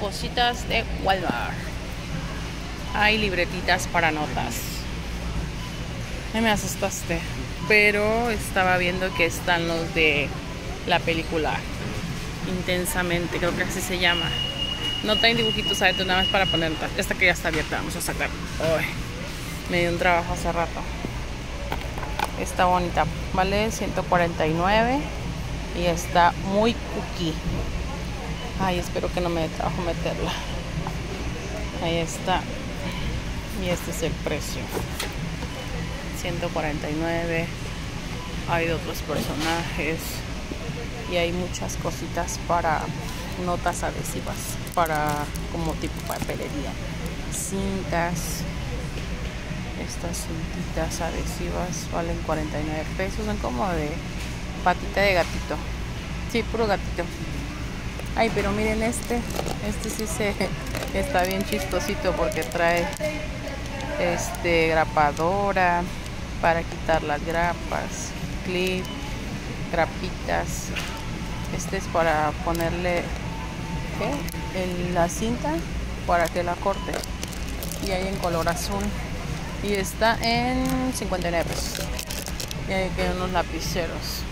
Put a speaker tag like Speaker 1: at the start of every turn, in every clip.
Speaker 1: cositas de Walmart. Hay libretitas para notas. Ay, me asustaste. Pero estaba viendo que están los de la película. Intensamente, creo que así se llama. No traen dibujitos adentro, nada más para poner. Esta que ya está abierta, vamos a sacar. Uy, me dio un trabajo hace rato. Está bonita, vale 149 y está muy cookie. Ay, espero que no me dé trabajo meterla. Ahí está. Y este es el precio. 149. Hay otros personajes. Y hay muchas cositas para notas adhesivas. Para como tipo papelería. Cintas. Estas cintitas adhesivas valen 49 pesos. Son como de patita de gatito. Sí, puro gatito. Ay, pero miren este. Este sí se está bien chistosito porque trae este grapadora para quitar las grapas, clip, grapitas. Este es para ponerle en la cinta para que la corte. Y hay en color azul. Y está en 59 pesos. Y hay que unos lapiceros.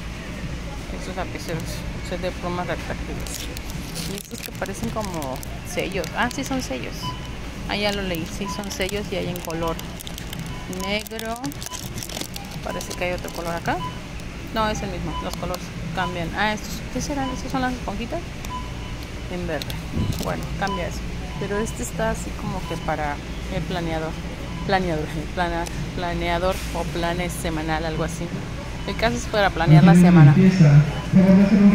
Speaker 1: Estos lapiceros son de plumas retráctiles. Estos que parecen como sellos. Ah, sí, son sellos. Ah, ya lo leí. Sí, son sellos y hay en color negro. Parece que hay otro color acá. No, es el mismo. Los colores cambian. Ah, estos, ¿qué serán? ¿Estos son las esponjitas? En verde. Bueno, cambia eso. Pero este está así como que para el planeador. Planeador, planeador o planes semanal, algo así. El caso es para planear la semana.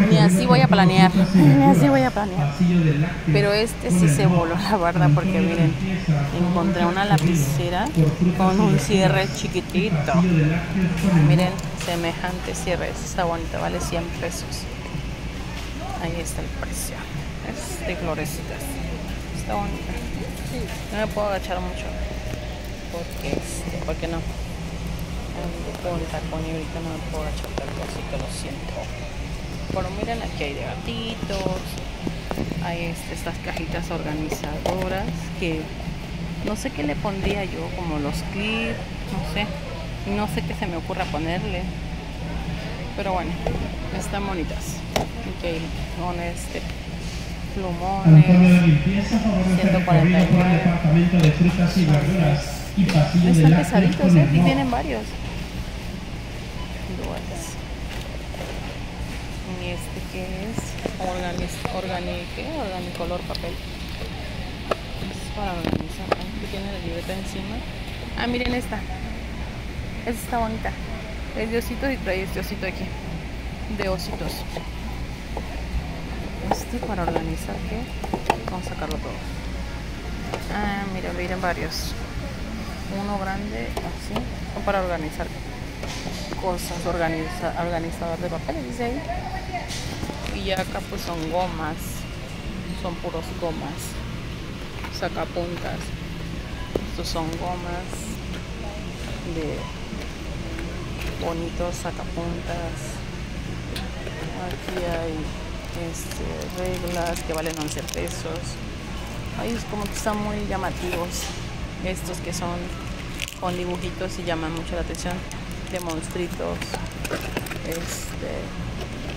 Speaker 1: Ni así voy a planear. Ni así voy a planear. Pero este sí se voló, la verdad, porque miren, encontré una lapicera con un cierre chiquitito. Miren, semejante cierre. Este está bonito, vale 100 pesos. Ahí está el precio. Es de florecitas. Está bonita. No me puedo agachar mucho. Porque, este, porque no con el tacón y ahorita no me puedo echar tanto, así que lo siento. Pero miren, aquí hay de gatitos, hay este, estas cajitas organizadoras que no sé qué le pondría yo, como los clips, no sé, no sé qué se me ocurra ponerle. Pero bueno, están bonitas. Ok, con este plumones, 149. Están pesaditos, ¿eh? Y tienen varios. Y este que es organiz, organique, organicolor papel. Es para organizar. Aquí tiene la libreta encima. Ah, miren esta. Esta está bonita. Es de ositos y trae este osito aquí. De ositos. Este para organizar qué. Vamos a sacarlo todo. Ah, miren, miren varios. Uno grande, así. Para organizar cosas, organiza, organizador de papeles, dice ahí. Y ya acá pues son gomas, son puros gomas, sacapuntas. Estos son gomas de bonitos sacapuntas. Aquí hay este, reglas que valen 11 pesos. Ahí es como que están muy llamativos. Estos que son con dibujitos y llaman mucho la atención de monstruitos este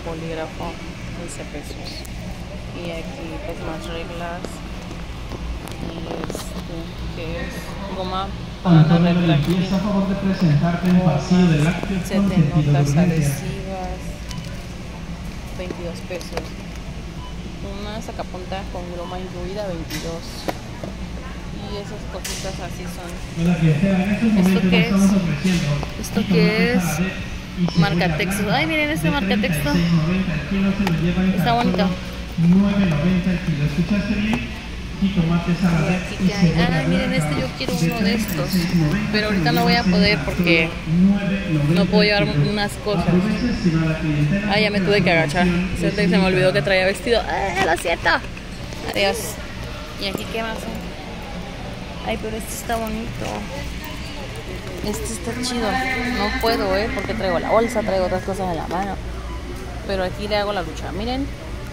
Speaker 1: polígrafo 11 pesos. Y aquí pues más reglas. Y este que es goma para la regla
Speaker 2: a favor de presentarte en pasillo de lácteos con
Speaker 1: notas adhesivas 22 pesos. Una sacapunta con groma incluida 22 y esas cositas así son. ¿Esto qué es? ¿Esto qué es? Marca texto. Ay, miren este marca texto. Está bonito. 9.90 el kilo. ¿Escuchaste bien? Ah, miren, este yo quiero uno de estos. Pero ahorita no voy a poder porque no puedo llevar unas cosas. Ah, ya me tuve que agachar. Se me olvidó que traía vestido. ¡Ah, lo siento! Adiós. ¿Y aquí qué más? Ay, pero este está bonito. Este está chido. No puedo, ¿eh? Porque traigo la bolsa, traigo otras cosas en la mano. Pero aquí le hago la lucha. Miren,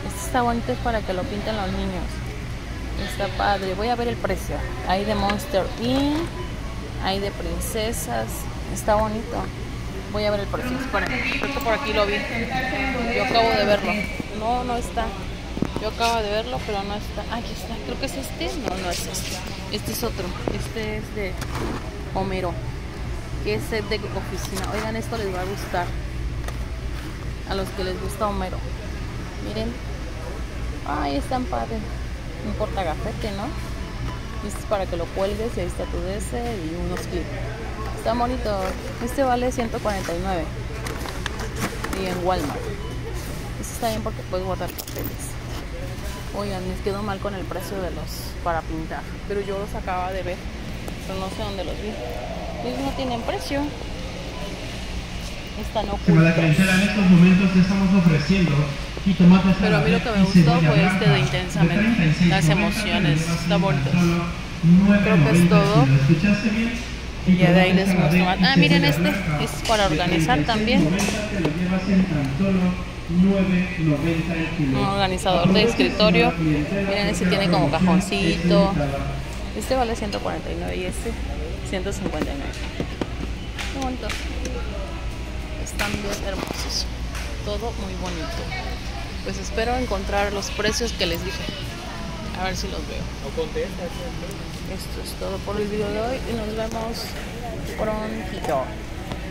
Speaker 1: este está bonito es para que lo pinten los niños. Está padre. Voy a ver el precio. Hay de Monster Inc. Hay de princesas. Está bonito. Voy a ver el precio. Por aquí lo vi. Yo acabo de verlo. No, no está. Yo acabo de verlo, pero no está. Aquí está. Creo que es este. No, no es este. Este es otro. Este es de Homero. Que es set de oficina. Oigan, esto les va a gustar. A los que les gusta Homero. Miren. Ay, están padre. Un portagafete, ¿no? Este es para que lo cuelgues y ahí está tu y unos clips. Está bonito. Este vale 149. Y en Walmart. Este está bien porque puedes guardar papeles. Oigan, me quedo mal con el precio de los para pintar. Pero yo los acaba de ver. Pero no sé dónde los vi. Ellos no tienen precio. Están
Speaker 2: Semana clientela, en estos momentos le estamos ofreciendo jitomates
Speaker 1: Pero a mí lo que me gustó fue este de intensamente. Las emociones. Está bonito. Creo que es todo. Y ya de ahí les muestro más. Ah, miren este. Es para organizar también. Un organizador de escritorio. Miren, ese tiene como cajoncito. Este vale 149 y este 159. Qué bonito. Están bien hermosos. Todo muy bonito. Pues espero encontrar los precios que les dije. A ver si los veo. Esto es todo por el video de hoy y nos vemos prontito.